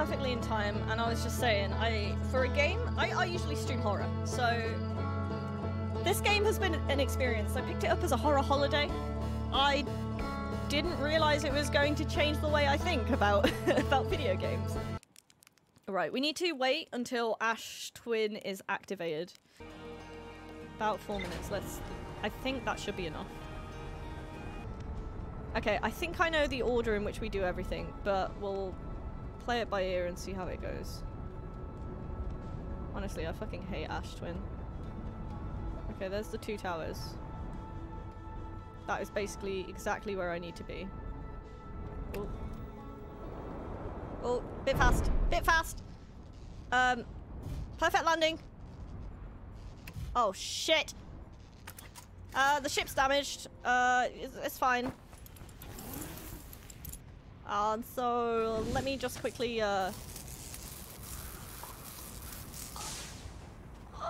perfectly in time, and I was just saying, I for a game, I, I usually stream horror, so this game has been an experience. I picked it up as a horror holiday. I didn't realize it was going to change the way I think about about video games. Right, we need to wait until Ash Twin is activated. About four minutes. Let's. I think that should be enough. Okay, I think I know the order in which we do everything, but we'll play it by ear and see how it goes. Honestly, I fucking hate Ash Twin. Okay, there's the two towers. That is basically exactly where I need to be. Oh. Oh, bit fast. Bit fast. Um, perfect landing. Oh, shit. Uh, the ship's damaged. Uh, it's, it's fine. And so, let me just quickly, uh...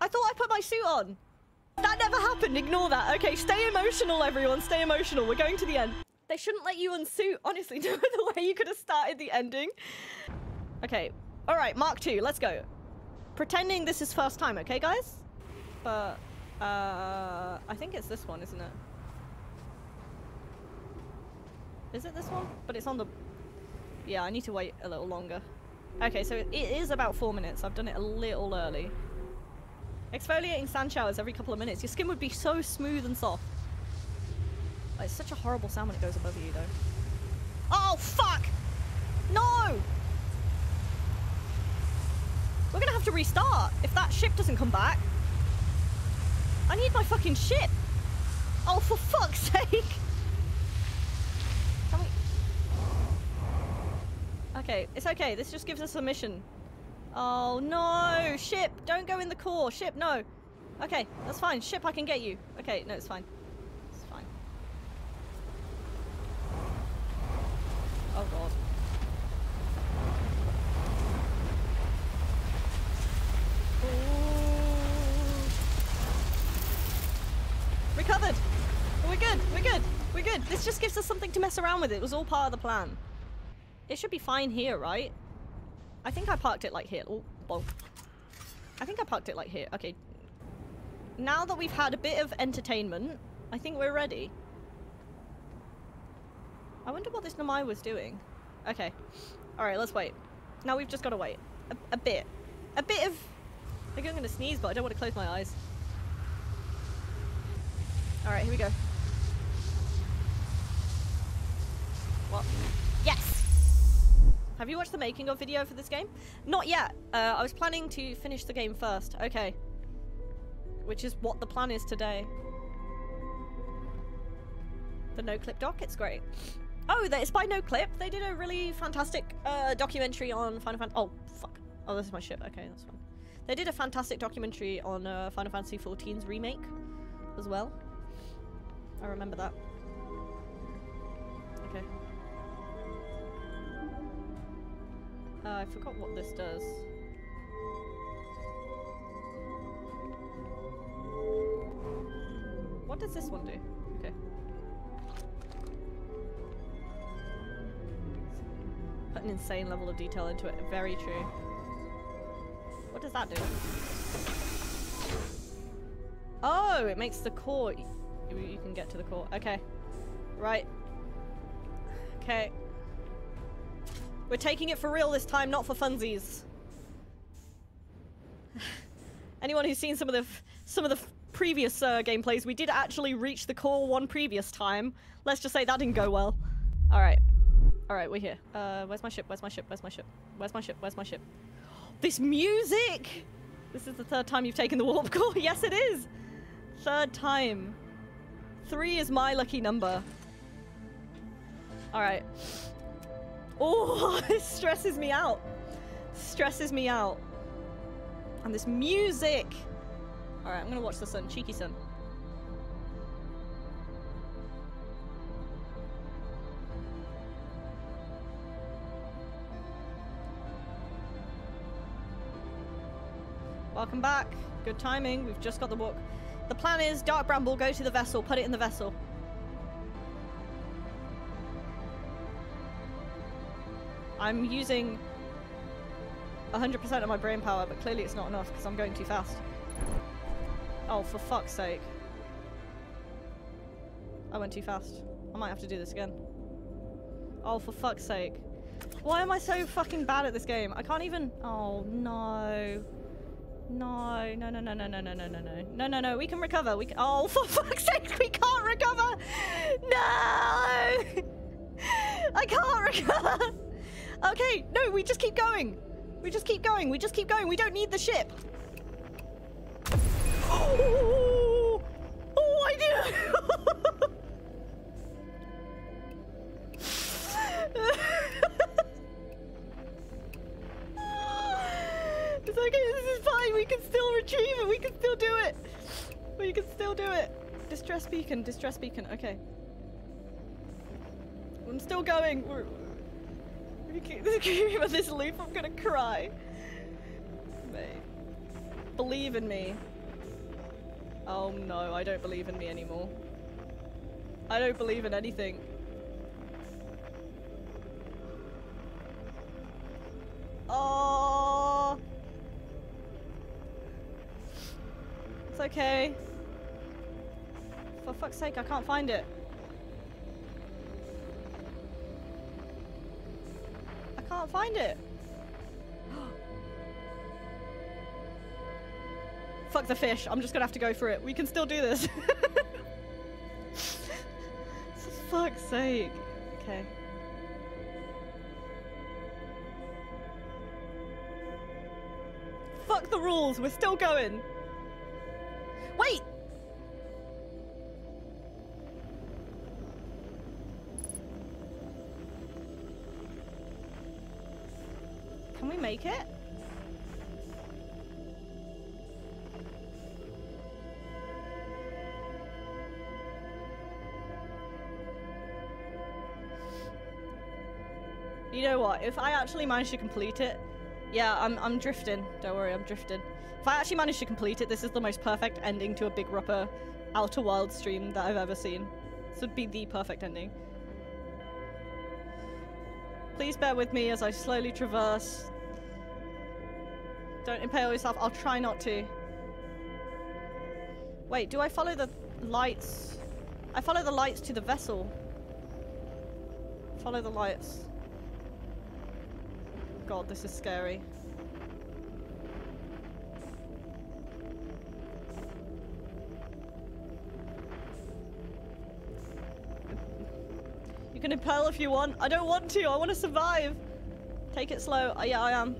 I thought I put my suit on. That never happened. Ignore that. Okay, stay emotional, everyone. Stay emotional. We're going to the end. They shouldn't let you unsuit. Honestly, other way you could have started the ending. Okay. All right, Mark 2. Let's go. Pretending this is first time, okay, guys? But, uh... I think it's this one, isn't it? Is it this one? But it's on the... Yeah, I need to wait a little longer. Okay, so it is about four minutes. I've done it a little early. Exfoliating sand showers every couple of minutes. Your skin would be so smooth and soft. Oh, it's such a horrible sound when it goes above you, though. Oh, fuck! No! We're gonna have to restart if that ship doesn't come back. I need my fucking ship! Oh, for fuck's sake! Can we... Okay, it's okay. This just gives us a mission. Oh no! Ship! Don't go in the core! Ship, no! Okay, that's fine. Ship, I can get you. Okay, no, it's fine. It's fine. Oh god. Ooh. Recovered! We're good, we're good, we're good. This just gives us something to mess around with. It was all part of the plan. It should be fine here, right? I think I parked it like here. Oh, bonk. I think I parked it like here. Okay. Now that we've had a bit of entertainment, I think we're ready. I wonder what this Nomai was doing. Okay. Alright, let's wait. Now we've just got to wait. A, a bit. A bit of... I think I'm going to sneeze, but I don't want to close my eyes. Alright, here we go. What? Yes! Have you watched the making of video for this game? Not yet. Uh, I was planning to finish the game first. Okay. Which is what the plan is today. The Noclip doc, it's great. Oh, it's by Noclip. They did a really fantastic uh, documentary on Final Fantasy. Oh, fuck. Oh, this is my ship. Okay, that's fine. They did a fantastic documentary on uh, Final Fantasy XIV's remake as well. I remember that. Uh, I forgot what this does. What does this one do? Okay. Put an insane level of detail into it. Very true. What does that do? Oh, it makes the core. You, you can get to the core. Okay. Right. Okay. We're taking it for real this time, not for funsies. Anyone who's seen some of the some of the previous uh, gameplays, we did actually reach the core one previous time. Let's just say that didn't go well. All right, all right, we're here. Uh, where's my ship? Where's my ship? Where's my ship? Where's my ship? Where's my ship? This music! This is the third time you've taken the warp core. yes, it is. Third time. Three is my lucky number. All right. Oh, it stresses me out. Stresses me out. And this music. All right, I'm gonna watch the sun. Cheeky sun. Welcome back. Good timing. We've just got the book. The plan is Dark Bramble, go to the vessel, put it in the vessel. I'm using 100% of my brain power, but clearly it's not enough because I'm going too fast. Oh, for fuck's sake. I went too fast. I might have to do this again. Oh, for fuck's sake. Why am I so fucking bad at this game? I can't even... Oh, no. No, no, no, no, no, no, no, no, no, no. No, no, no, we can recover. We can... Oh, for fuck's sake, we can't recover! No! I can't recover! Okay, no, we just keep going. We just keep going. We just keep going. We don't need the ship. Oh, oh I do. it's okay. This is fine. We can still retrieve it. We can still do it. We can still do it. Distress beacon. Distress beacon. Okay. I'm still going. We're, we keep, this loop. I'm gonna cry. Mate. Believe in me. Oh no, I don't believe in me anymore. I don't believe in anything. Oh. It's okay. For fuck's sake, I can't find it. Can't find it. Fuck the fish. I'm just gonna have to go for it. We can still do this. For fuck's sake. Okay. Fuck the rules. We're still going. It? You know what? If I actually manage to complete it, yeah, I'm I'm drifting. Don't worry, I'm drifting. If I actually manage to complete it, this is the most perfect ending to a Big Rupper Outer Wild stream that I've ever seen. This would be the perfect ending. Please bear with me as I slowly traverse. Don't impale yourself. I'll try not to. Wait, do I follow the lights? I follow the lights to the vessel. Follow the lights. God, this is scary. You can impel if you want. I don't want to. I want to survive. Take it slow. Uh, yeah, I am.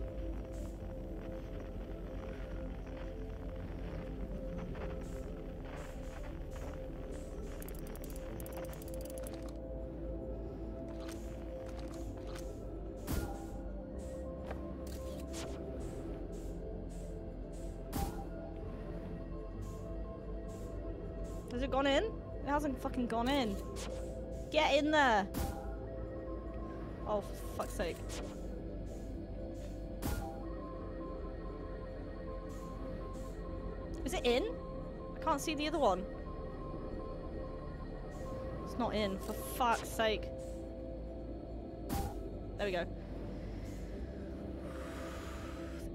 Fucking gone in. Get in there! Oh, fuck's sake. Is it in? I can't see the other one. It's not in, for fuck's sake. There we go.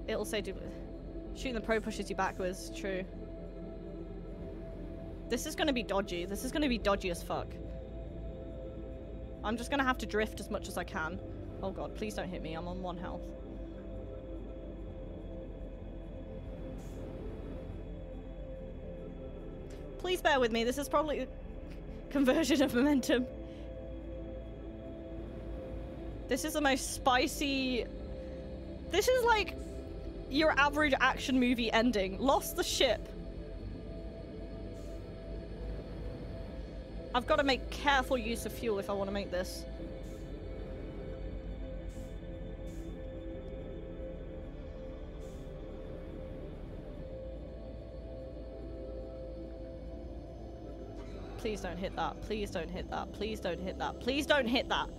It'll say shooting the pro pushes you backwards, true. This is gonna be dodgy. This is gonna be dodgy as fuck. I'm just gonna have to drift as much as I can. Oh god, please don't hit me. I'm on one health. Please bear with me. This is probably conservation of momentum. This is the most spicy... This is like your average action movie ending. Lost the ship. I've got to make careful use of fuel if I want to make this. Please don't hit that. Please don't hit that. Please don't hit that. Please don't hit that.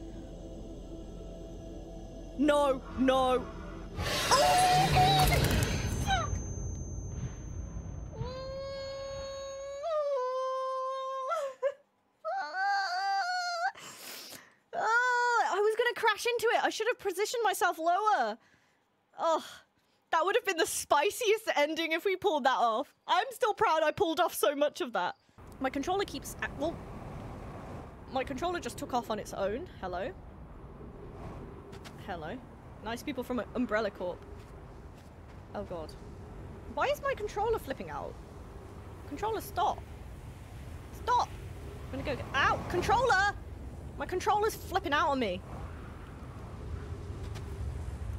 No, no. Oh, crash into it. I should have positioned myself lower. Oh, that would have been the spiciest ending if we pulled that off. I'm still proud I pulled off so much of that. My controller keeps... Well, my controller just took off on its own. Hello. Hello. Nice people from Umbrella Corp. Oh god. Why is my controller flipping out? Controller, stop. Stop! I'm gonna go- Ow! Controller! My controller's flipping out on me.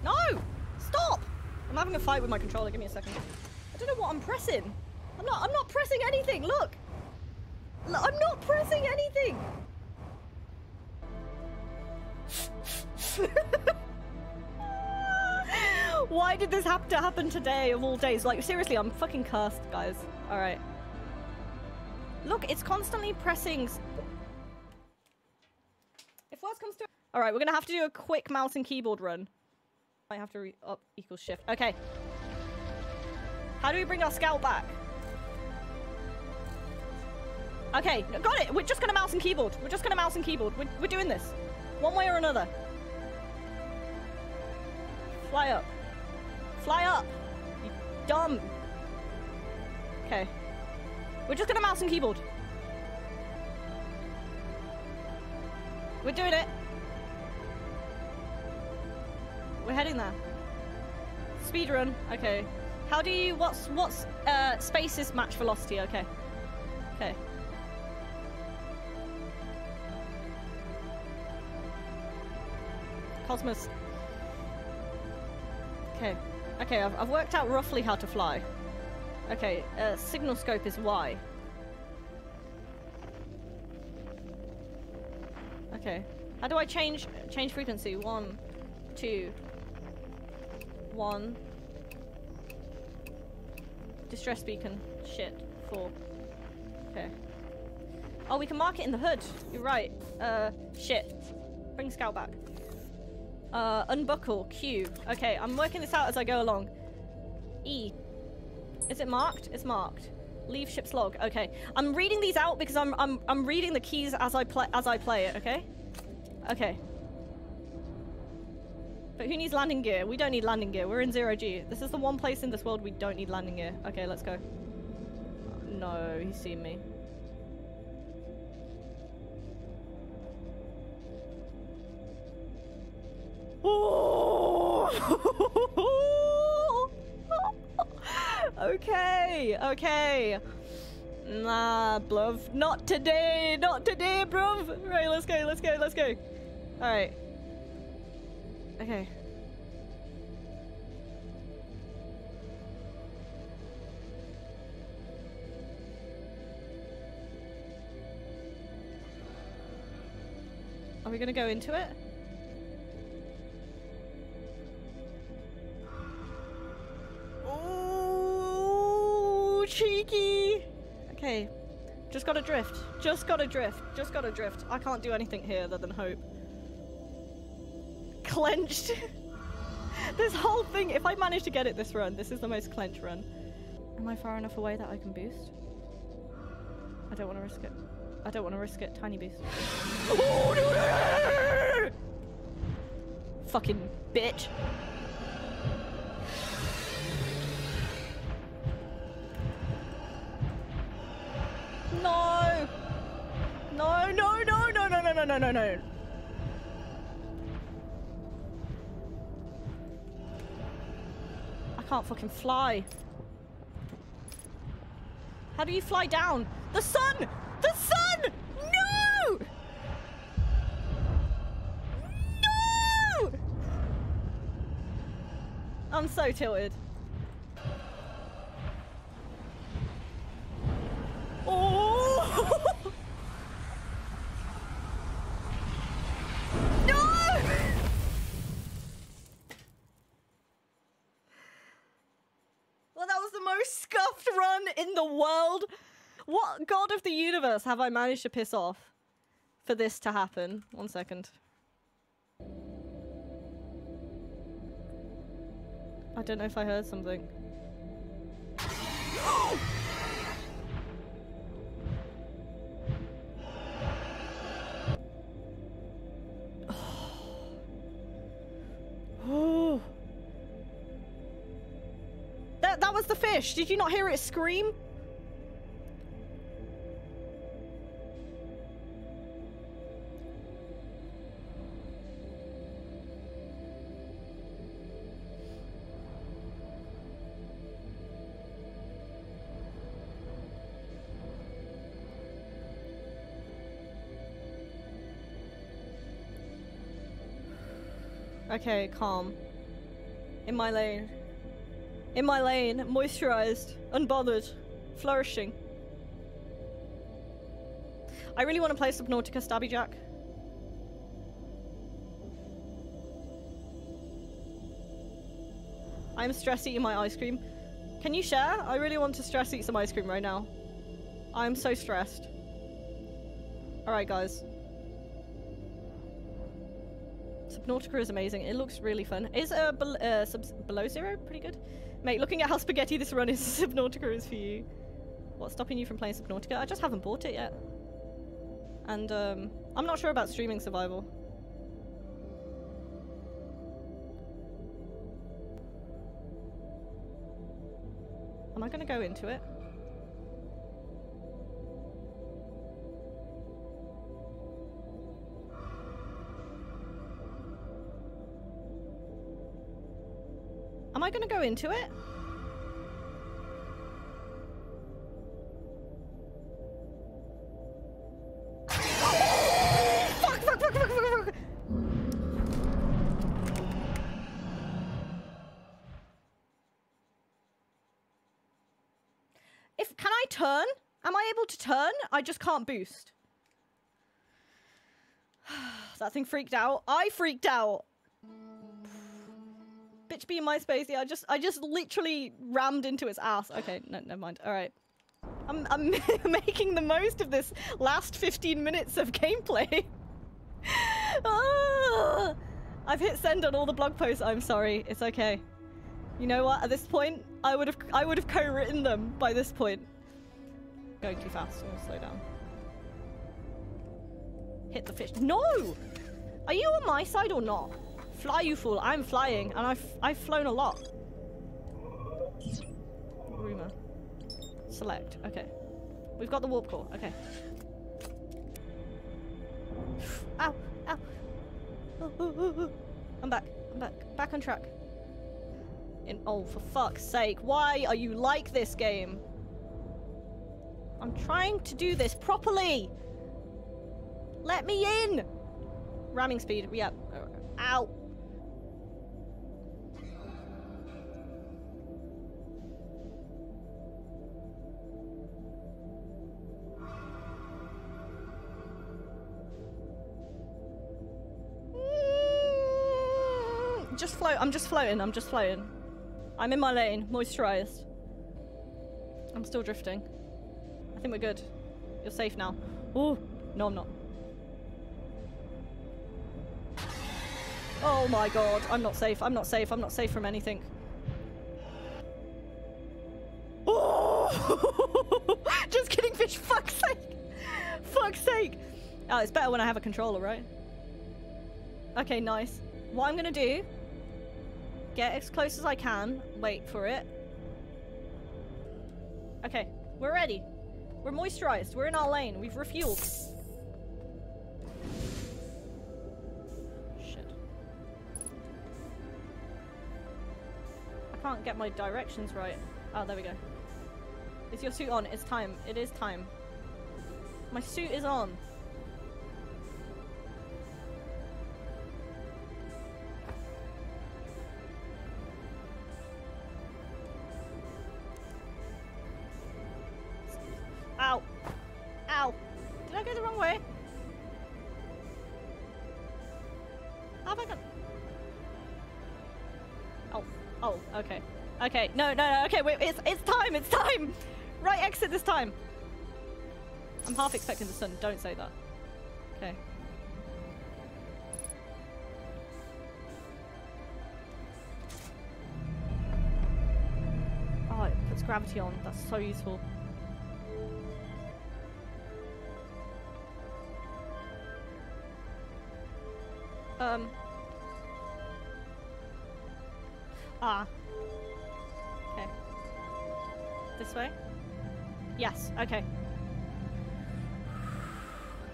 No! Stop! I'm having a fight with my controller. Give me a second. I don't know what I'm pressing. I'm not- I'm not pressing anything! Look! I'm not pressing anything! Why did this have to happen today of all days? Like, seriously, I'm fucking cursed, guys. Alright. Look, it's constantly pressing... If worse comes to... Alright, we're gonna have to do a quick mouse and keyboard run. I have to re up equals shift. Okay. How do we bring our scout back? Okay, got it. We're just gonna mouse and keyboard. We're just gonna mouse and keyboard. We're, we're doing this. One way or another. Fly up. Fly up! You dumb! Okay. We're just gonna mouse and keyboard. We're doing it. We're heading there. Speed run. Okay. How do you... What's... What's... Uh, space is match velocity. Okay. Okay. Cosmos. Okay. Okay, I've, I've worked out roughly how to fly. Okay, uh, signal scope is Y. Okay. How do I change change frequency? One, two, one. Distress beacon. Shit. Four. Okay. Oh, we can mark it in the HUD. You're right. Uh, shit. Bring Scout back. Uh, unbuckle. Q. Okay, I'm working this out as I go along. E. Is it marked? It's marked. Leave ship's log. Okay. I'm reading these out because I'm I'm I'm reading the keys as I play as I play it, okay? Okay. But who needs landing gear? We don't need landing gear. We're in zero G. This is the one place in this world we don't need landing gear. Okay, let's go. No, he's seen me. okay, okay. Nah, bluff. Not today, not today, bruv. Right, let's go, let's go, let's go. Alright. Okay. Are we gonna go into it? Oh, cheeky! Okay. Just gotta drift. Just gotta drift. Just gotta drift. I can't do anything here other than hope. Clenched. this whole thing, if I manage to get it this run, this is the most clenched run. Am I far enough away that I can boost? I don't want to risk it. I don't want to risk it. Tiny boost. Fucking bitch. No! No, no, no, no, no, no, no, no, no, no. Can't fucking fly. How do you fly down? The sun! The sun! No! No! I'm so tilted. the world? What god of the universe have I managed to piss off for this to happen? One second. I don't know if I heard something. that, that was the fish. Did you not hear it scream? Okay, calm. In my lane. In my lane, moisturized, unbothered, flourishing. I really want to play Subnautica Stabby Jack. I'm stress eating my ice cream. Can you share? I really want to stress eat some ice cream right now. I'm so stressed. Alright guys. Subnautica is amazing. It looks really fun. Is uh, be uh below zero pretty good? Mate, looking at how spaghetti this run is, Subnautica is for you. What's stopping you from playing Subnautica? I just haven't bought it yet. And um, I'm not sure about streaming survival. Am I going to go into it? Am I going to go into it? If can I turn? Am I able to turn? I just can't boost. that thing freaked out. I freaked out. Bitch be in my space. Yeah, I just I just literally rammed into its ass. Okay, no, never mind. All right. I'm, I'm making the most of this last 15 minutes of gameplay. ah! I've hit send on all the blog posts. I'm sorry. It's okay. You know what? At this point, I would have I would have co-written them by this point. Going too fast. I'll slow down. Hit the fish. No! Are you on my side or not? Fly, you fool. I'm flying, and I've, I've flown a lot. Rumor. Select. Okay. We've got the warp core. Okay. Ow! Ow! I'm back. I'm back. Back on track. In oh, for fuck's sake. Why are you like this game? I'm trying to do this properly. Let me in. Ramming speed. Yep. Ow. Just float. I'm just floating. I'm just floating. I'm in my lane, moisturized. I'm still drifting. I think we're good. You're safe now. Oh, no, I'm not. Oh my god, I'm not safe. I'm not safe. I'm not safe from anything. Oh! Just kidding, fish. Fuck's sake. Fuck's sake. Oh, it's better when I have a controller, right? Okay, nice. What I'm gonna do Get as close as I can. Wait for it. Okay, we're ready. We're moisturized. We're in our lane. We've refueled. Shit. I can't get my directions right. Oh, there we go. Is your suit on? It's time. It is time. My suit is on. Okay. Okay, no, no, no, okay, wait, it's, it's time, it's time! Right exit this time! I'm half expecting the sun, don't say that. Okay. Oh, it puts gravity on, that's so useful. Yes, okay.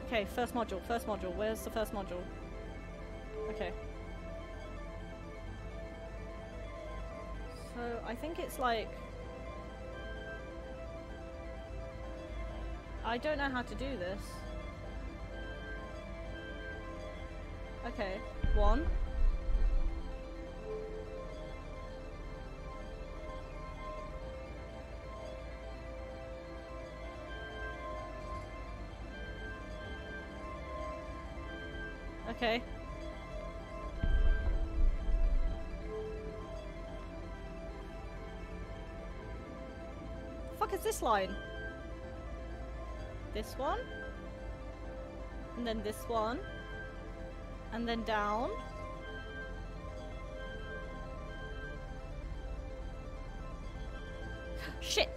Okay, first module, first module. Where's the first module? Okay. So, I think it's like... I don't know how to do this. Okay, one. Okay. fuck is this line? This one? And then this one? And then down? Shit!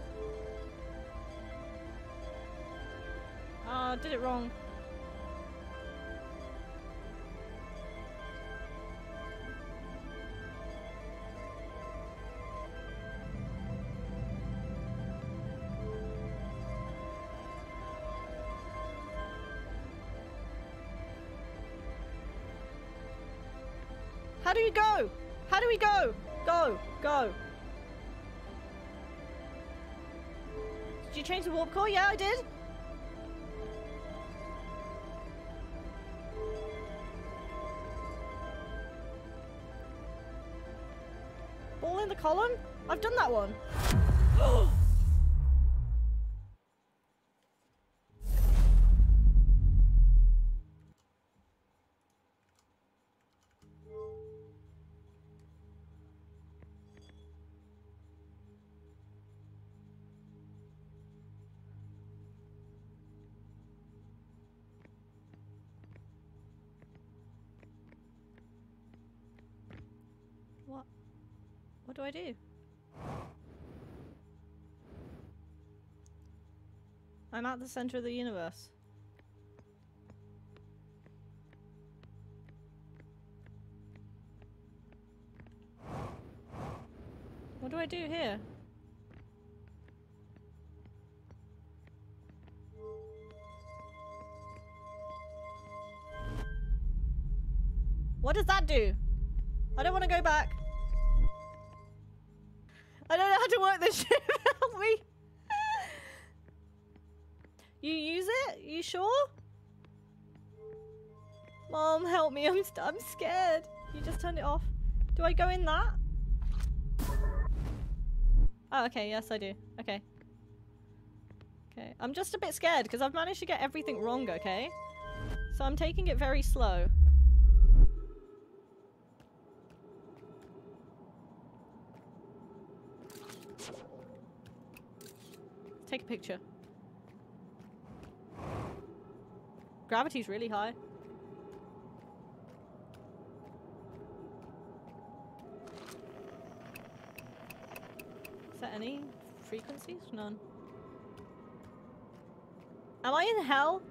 Ah, uh, did it wrong. Do we go? How do we go? Go, go. Did you change the warp core? Yeah, I did. Ball in the column? I've done that one. I do? I'm at the center of the universe. What do I do here? What does that do? I'm, I'm scared. You just turned it off. Do I go in that? Oh, okay. Yes, I do. Okay. Okay. I'm just a bit scared because I've managed to get everything wrong, okay? So I'm taking it very slow. Take a picture. Gravity's really high. Any frequencies? None. Am I in hell?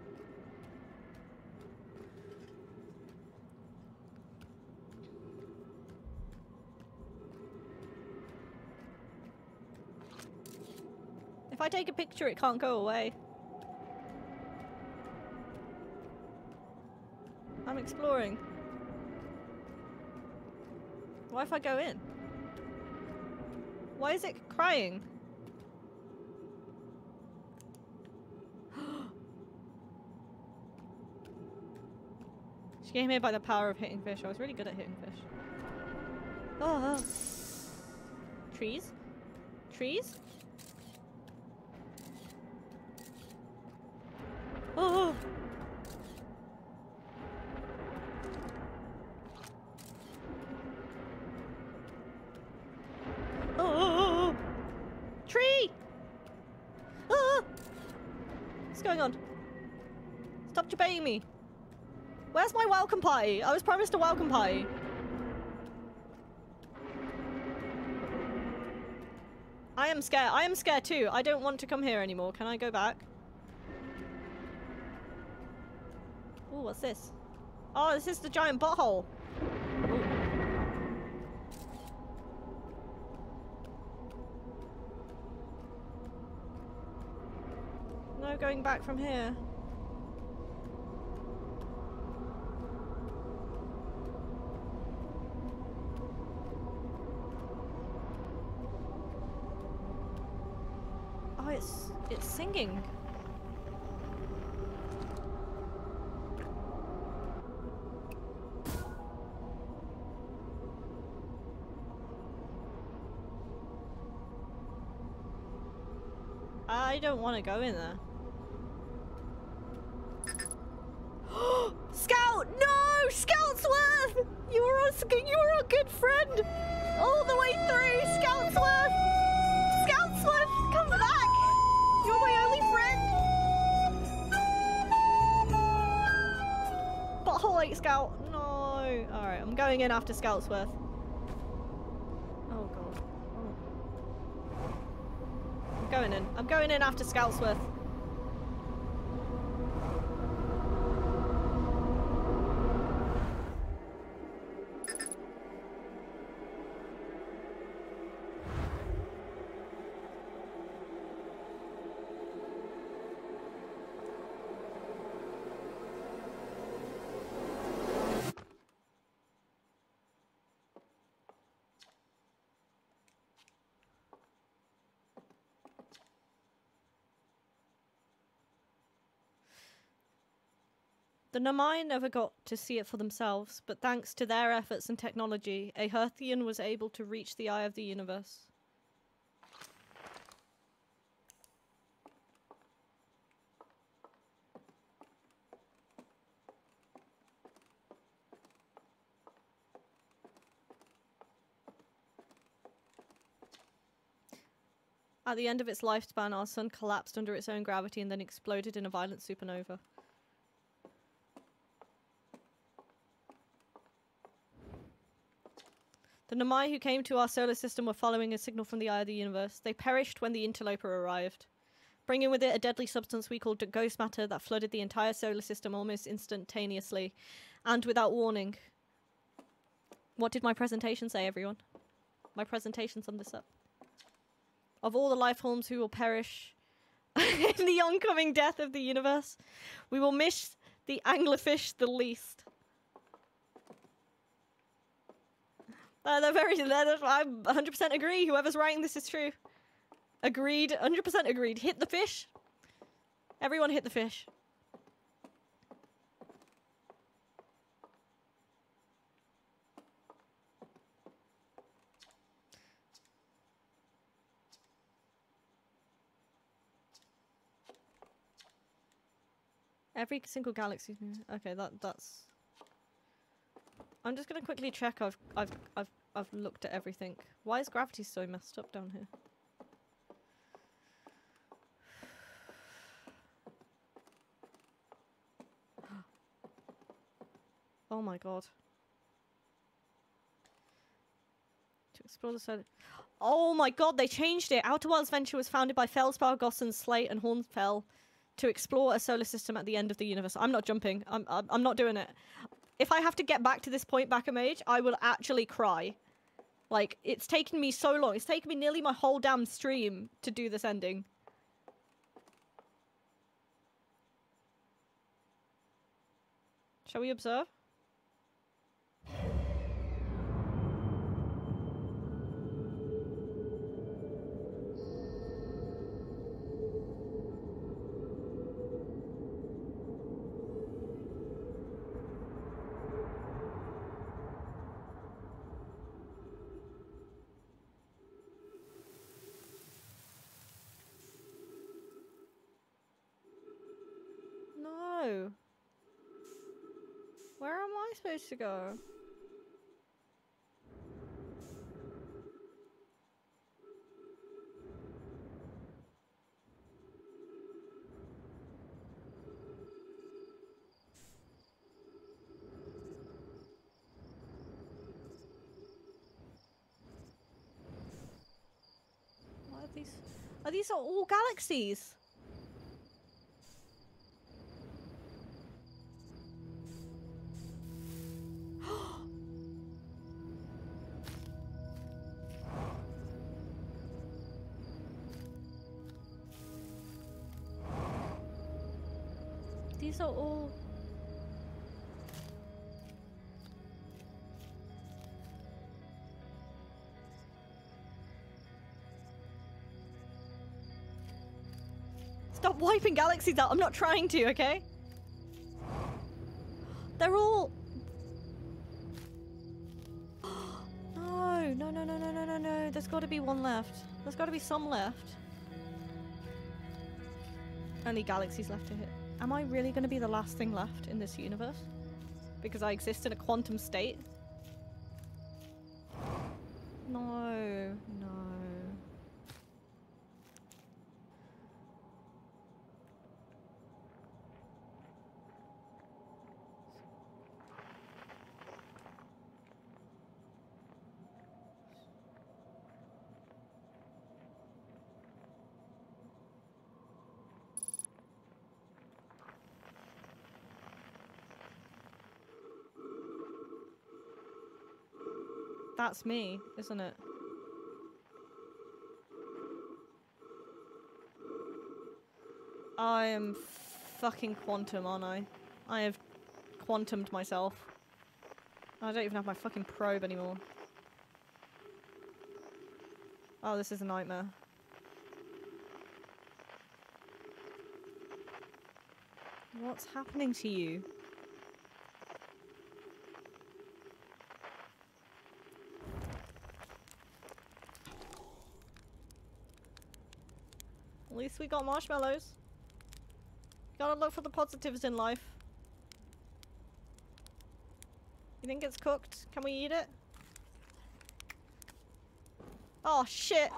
If I take a picture, it can't go away. I'm exploring. What if I go in? Why is it crying? she came here by the power of hitting fish. I was really good at hitting fish. Oh. Trees? Trees? Oh. Oh. Welcome party? I was promised a welcome party. I am scared. I am scared too. I don't want to come here anymore. Can I go back? Oh, what's this? Oh, this is the giant butthole. Ooh. no going back from here. Oh, it's it's singing. I don't want to go in there. Scout! No! Scoutsworth! You were a, you were a good friend! All the way through! Scoutsworth! Friend! Butthole 8 Scout! No! Alright, I'm going in after Scoutsworth. Oh god. Oh. I'm going in. I'm going in after Scoutsworth. The Nomai never got to see it for themselves, but thanks to their efforts and technology, a Hearthian was able to reach the eye of the universe. At the end of its lifespan, our sun collapsed under its own gravity and then exploded in a violent supernova. The Nomai who came to our solar system were following a signal from the eye of the universe. They perished when the interloper arrived, bringing with it a deadly substance we called ghost matter that flooded the entire solar system almost instantaneously and without warning. What did my presentation say, everyone? My presentation summed this up. Of all the life forms who will perish in the oncoming death of the universe, we will miss the anglerfish the least. Uh, they're very. They're, they're, I 100% agree. Whoever's writing this is true. Agreed. 100% agreed. Hit the fish. Everyone hit the fish. Every single galaxy. Okay, that that's. I'm just gonna quickly check. I've I've I've I've looked at everything. Why is gravity so messed up down here? oh my god. To explore the solar. Oh my god, they changed it. Outer Wilds Venture was founded by Feldspar, Gossan, Slate, and Hornfell to explore a solar system at the end of the universe. I'm not jumping. I'm, I'm, I'm not doing it. If I have to get back to this point back a mage, I will actually cry. Like, it's taken me so long. It's taken me nearly my whole damn stream to do this ending. Shall we observe? I supposed to go? Are these? Are these all galaxies? Wiping galaxies out. I'm not trying to, okay? They're all... No, no, no, no, no, no, no, no. There's got to be one left. There's got to be some left. Only galaxies left to hit. Am I really going to be the last thing left in this universe? Because I exist in a quantum state? No, no. That's me, isn't it? I am fucking quantum, aren't I? I have quantumed myself. I don't even have my fucking probe anymore. Oh, this is a nightmare. What's happening to you? We got marshmallows. Gotta look for the positives in life. You think it's cooked? Can we eat it? Oh shit!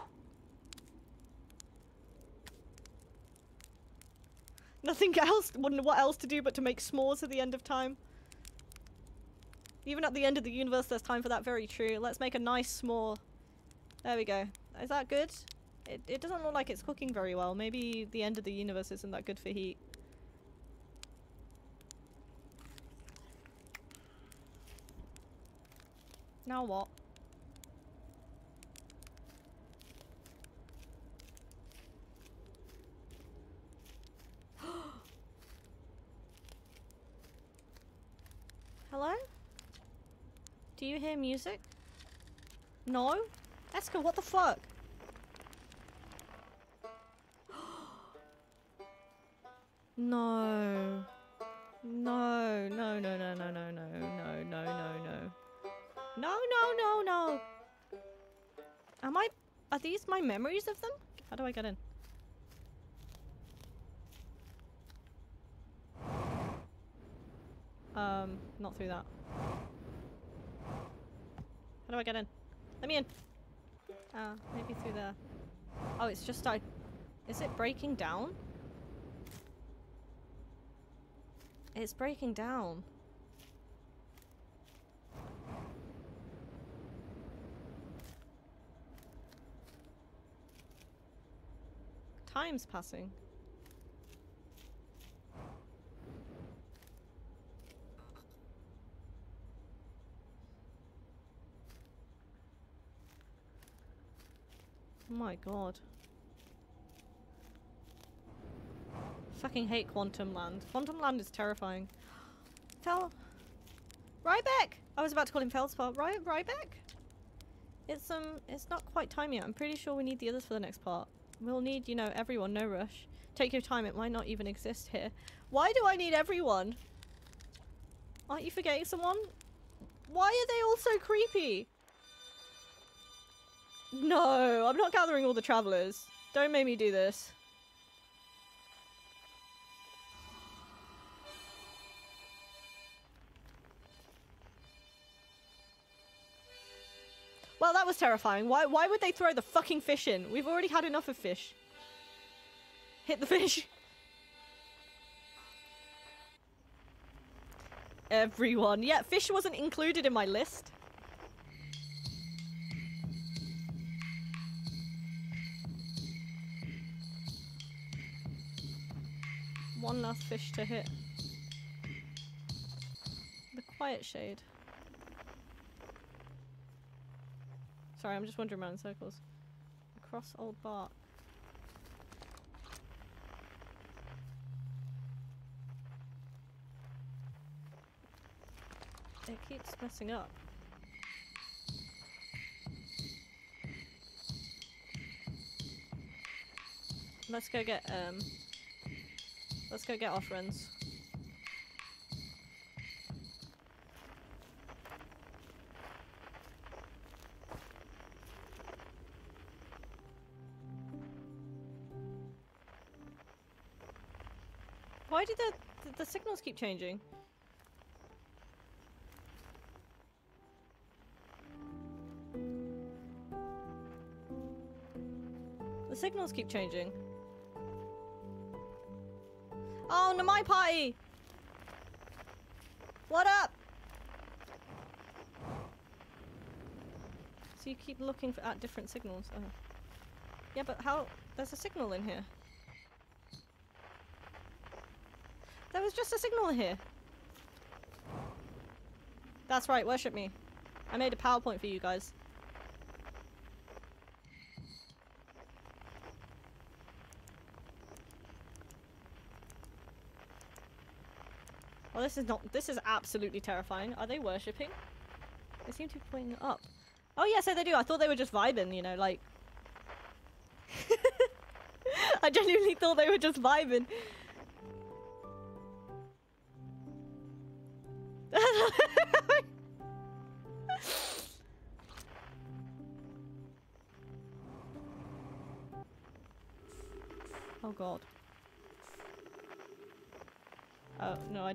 Nothing else? Wouldn't what else to do but to make s'mores at the end of time? Even at the end of the universe there's time for that very true. Let's make a nice s'more. There we go. Is that good? It, it doesn't look like it's cooking very well. Maybe the end of the universe isn't that good for heat. Now what? Hello? Do you hear music? No? Esker, what the fuck? My memories of them? How do I get in? Um, not through that. How do I get in? Let me in. Ah, uh, maybe through there. Oh, it's just I... Is it breaking down? It's breaking down. Time's passing. My god. Fucking hate Quantum Land. Quantum Land is terrifying. Fel... Riebeck! I was about to call him Feldspar. Ry Riebeck? It's, um, it's not quite time yet. I'm pretty sure we need the others for the next part. We'll need, you know, everyone. No rush. Take your time. It might not even exist here. Why do I need everyone? Aren't you forgetting someone? Why are they all so creepy? No, I'm not gathering all the travelers. Don't make me do this. Well, that was terrifying. Why, why would they throw the fucking fish in? We've already had enough of fish. Hit the fish. Everyone. Yeah, fish wasn't included in my list. One last fish to hit. The quiet shade. Sorry, I'm just wandering around in circles. Across Old Bart. It keeps messing up. Let's go get, um... Let's go get our friends. Why did the, the, the signals keep changing? The signals keep changing. Oh, no, my party! What up? So you keep looking for, at different signals. Oh. Yeah, but how? There's a signal in here. There was just a signal here. That's right, worship me. I made a PowerPoint for you guys. Well, this is not- this is absolutely terrifying. Are they worshipping? They seem to be pointing up. Oh yeah, so they do. I thought they were just vibing, you know, like... I genuinely thought they were just vibing.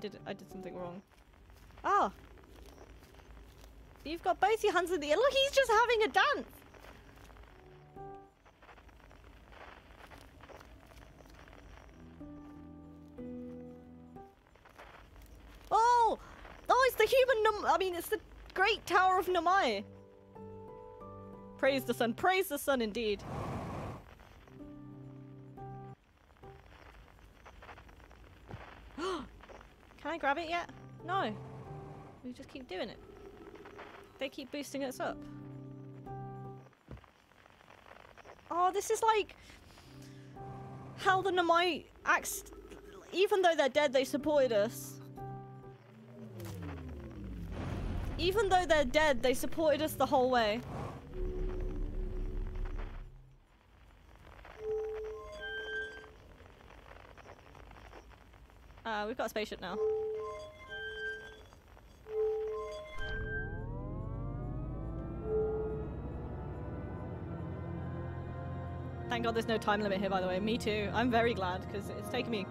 Did I did something wrong. Ah. You've got both your hands in the air. Look, he's just having a dance. Oh! Oh, it's the human Num- I mean, it's the Great Tower of Nomai! Praise the sun. Praise the sun indeed. Can I grab it yet? No. We just keep doing it. They keep boosting us up. Oh, this is like how the Nomai acts. Even though they're dead, they supported us. Even though they're dead, they supported us the whole way. Uh, we've got a spaceship now. Thank god there's no time limit here, by the way. Me too. I'm very glad, because it's taken me...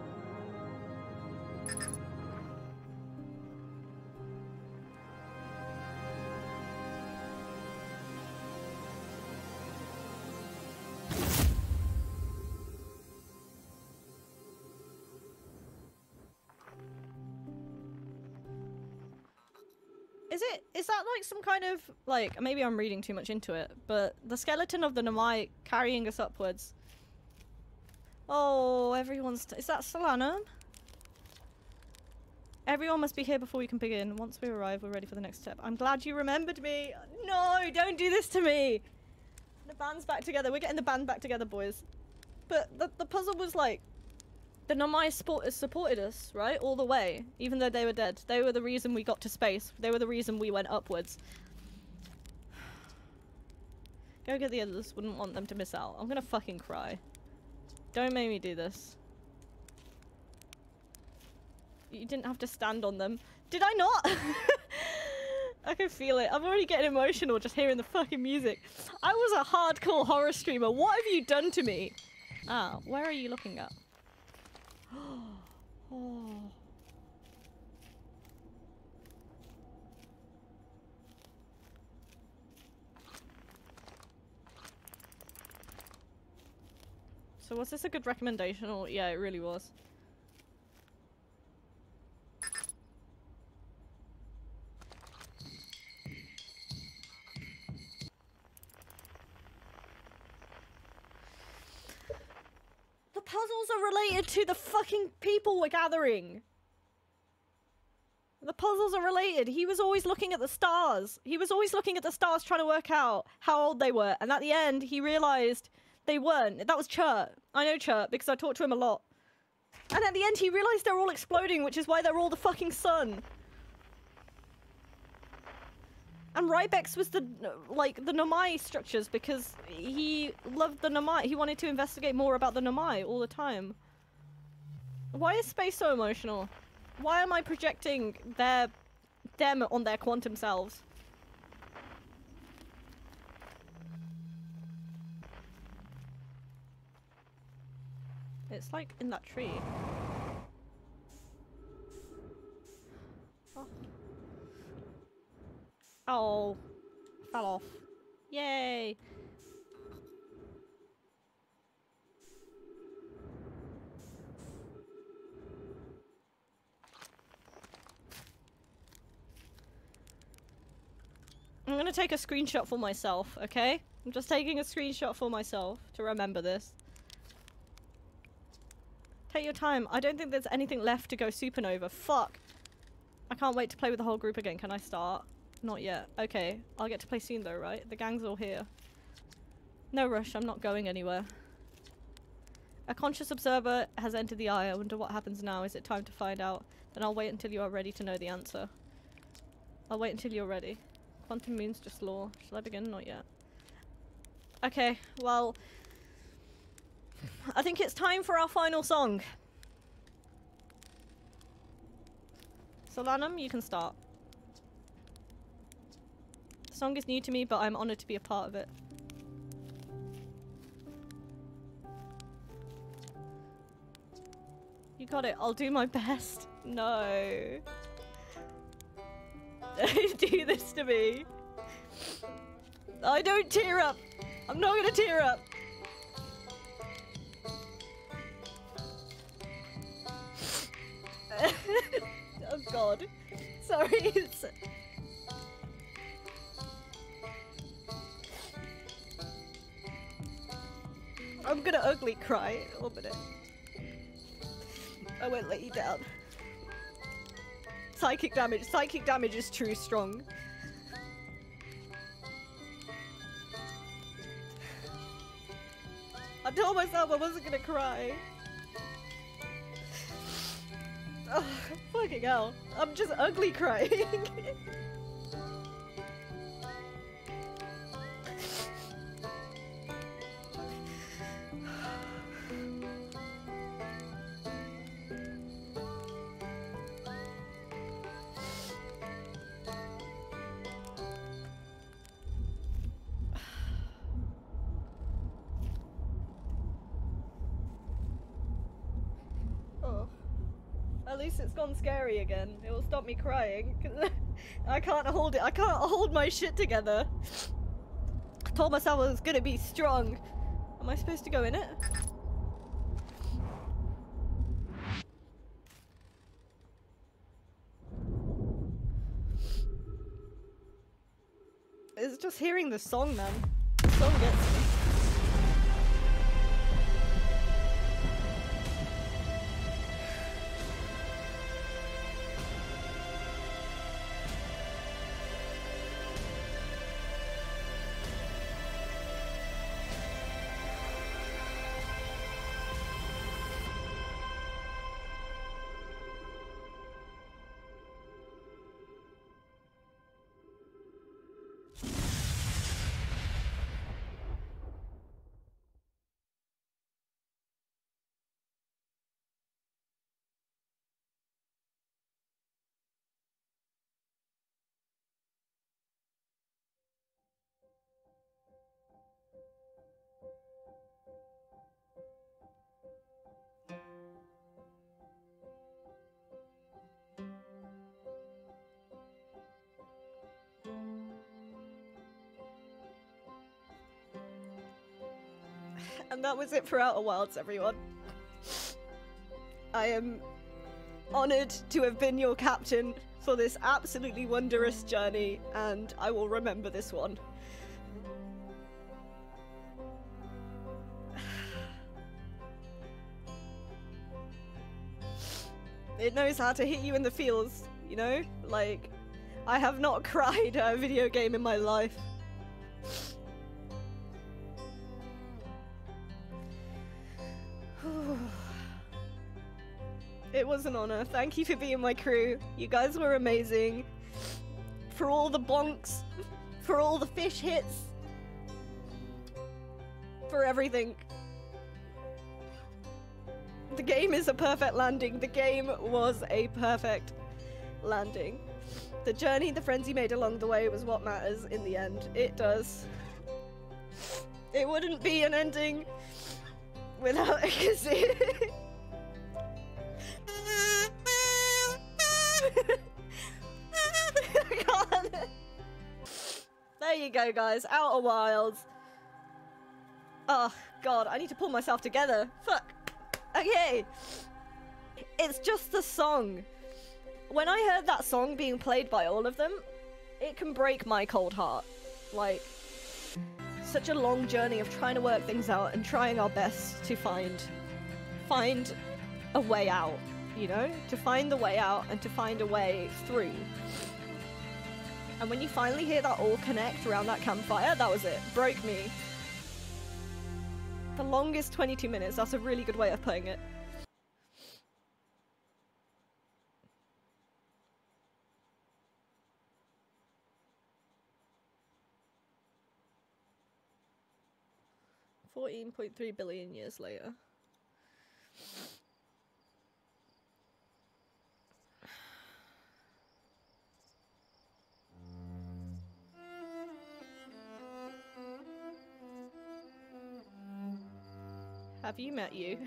like some kind of, like, maybe I'm reading too much into it, but the skeleton of the Nomai carrying us upwards. Oh, everyone's, is that Solanum? Everyone must be here before we can begin. Once we arrive, we're ready for the next step. I'm glad you remembered me. No, don't do this to me. The band's back together. We're getting the band back together, boys. But the, the puzzle was like, the Nomai support supported us, right? All the way. Even though they were dead. They were the reason we got to space. They were the reason we went upwards. Go get the others. Wouldn't want them to miss out. I'm gonna fucking cry. Don't make me do this. You didn't have to stand on them. Did I not? I can feel it. I'm already getting emotional just hearing the fucking music. I was a hardcore horror streamer. What have you done to me? Ah, where are you looking at? Oh. So was this a good recommendation or yeah it really was. Puzzles are related to the fucking people we're gathering. The puzzles are related. He was always looking at the stars. He was always looking at the stars trying to work out how old they were. And at the end, he realized they weren't. That was Chert. I know Chert because I talked to him a lot. And at the end, he realized they're all exploding, which is why they're all the fucking sun. And Riebeck's was the like the Nomai structures because he loved the Nomai. He wanted to investigate more about the Nomai all the time. Why is space so emotional? Why am I projecting their them on their quantum selves? It's like in that tree. Oh, fell off. Yay! I'm gonna take a screenshot for myself, okay? I'm just taking a screenshot for myself to remember this. Take your time. I don't think there's anything left to go supernova. Fuck. I can't wait to play with the whole group again. Can I start? Not yet. Okay. I'll get to play soon though, right? The gang's all here. No rush. I'm not going anywhere. A conscious observer has entered the eye. I wonder what happens now. Is it time to find out? Then I'll wait until you are ready to know the answer. I'll wait until you're ready. Quantum moon's just law. Shall I begin? Not yet. Okay, well... I think it's time for our final song. Solanum, you can start. Song is new to me, but I'm honoured to be a part of it. You got it. I'll do my best. No. Don't do this to me. I don't tear up. I'm not gonna tear up. oh god. Sorry. I'm gonna ugly cry. One minute. I won't let you down. Psychic damage. Psychic damage is true strong. I told myself I wasn't gonna cry. Oh, fucking hell. I'm just ugly crying. again. It will stop me crying. I can't hold it. I can't hold my shit together. I told myself I was gonna be strong. Am I supposed to go in it? It's just hearing the song, man. The song gets me. That was it for Outer Wilds, everyone. I am honoured to have been your captain for this absolutely wondrous journey, and I will remember this one. It knows how to hit you in the feels, you know? Like, I have not cried at a video game in my life. It was an honor. Thank you for being my crew. You guys were amazing. for all the bonks, for all the fish hits, for everything. The game is a perfect landing. The game was a perfect landing. The journey the frenzy made along the way was what matters in the end. It does. It wouldn't be an ending without a kazoo. There you go, guys. Outer Wilds. Oh, God. I need to pull myself together. Fuck. Okay. It's just the song. When I heard that song being played by all of them, it can break my cold heart. Like, such a long journey of trying to work things out and trying our best to find find a way out, you know? To find the way out and to find a way through. And when you finally hear that all connect around that campfire, that was it. Broke me. The longest 22 minutes, that's a really good way of putting it. Fourteen point three billion years later. Have you met you?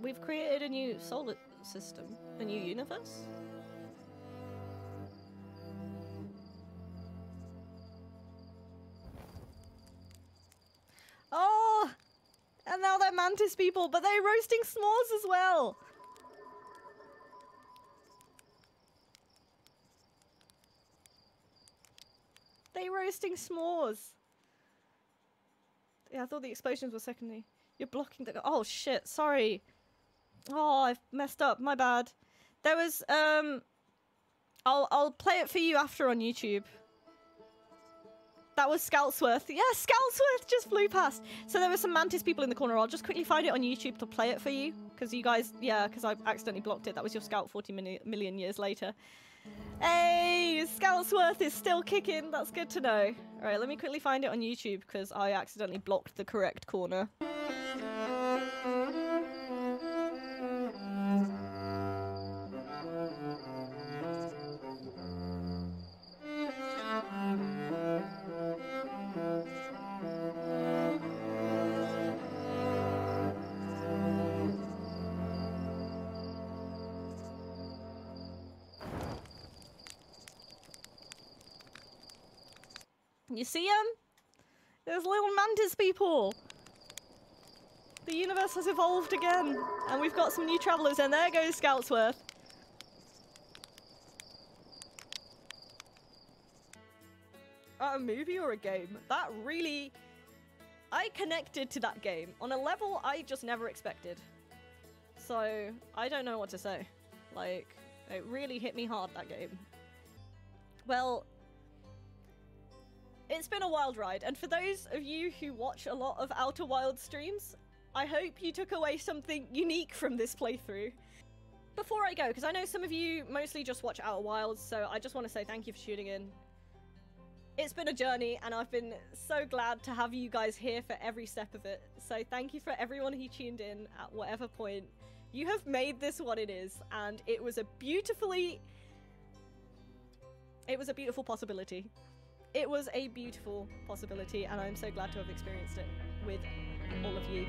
We've created a new solar system, a new universe. Now people, but they're roasting s'mores as well! They're roasting s'mores! Yeah, I thought the explosions were secondary. You're blocking the- oh shit, sorry! Oh, I've messed up, my bad. There was, um... I'll, I'll play it for you after on YouTube. That was Scoutsworth. Yeah, Scoutsworth just flew past. So there were some Mantis people in the corner. I'll just quickly find it on YouTube to play it for you. Because you guys, yeah, because I accidentally blocked it. That was your Scout 40 mini- million years later. Hey, Scoutsworth is still kicking. That's good to know. All right, let me quickly find it on YouTube because I accidentally blocked the correct corner. You see them? There's little mantis people. The universe has evolved again, and we've got some new travelers, and there goes Scoutsworth. a movie or a game? That really. I connected to that game on a level I just never expected. So, I don't know what to say. Like, it really hit me hard, that game. Well, it's been a wild ride, and for those of you who watch a lot of Outer Wild streams, I hope you took away something unique from this playthrough. Before I go, because I know some of you mostly just watch Outer Wilds, so I just want to say thank you for tuning in. It's been a journey, and I've been so glad to have you guys here for every step of it. So thank you for everyone who tuned in at whatever point. You have made this what it is, and it was a beautifully... It was a beautiful possibility it was a beautiful possibility, and I'm so glad to have experienced it with all of you.